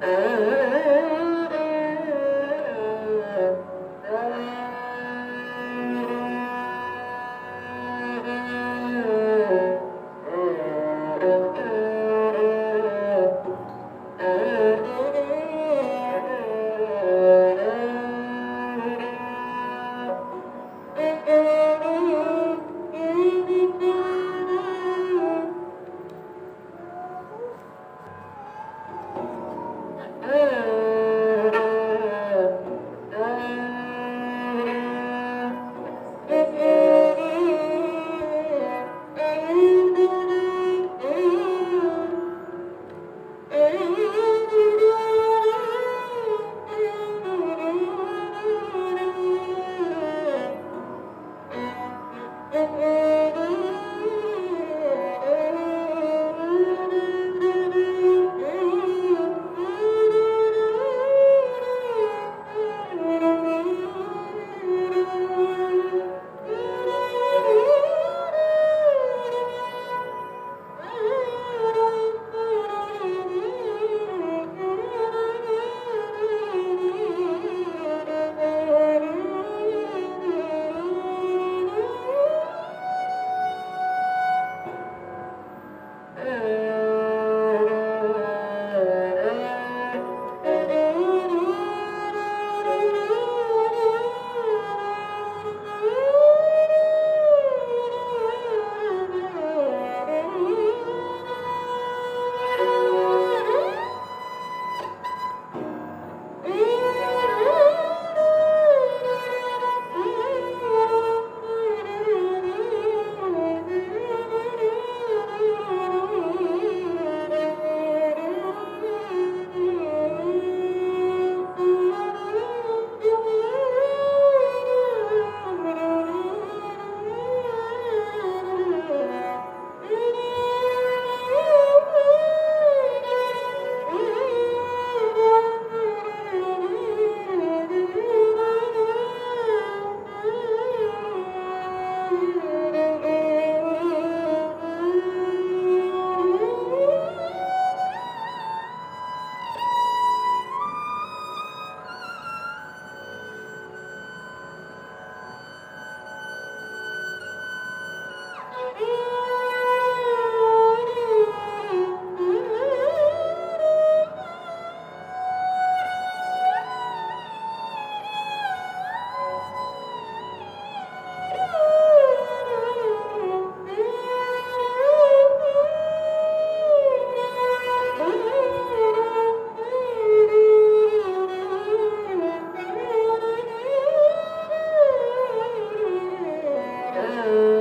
ơi love.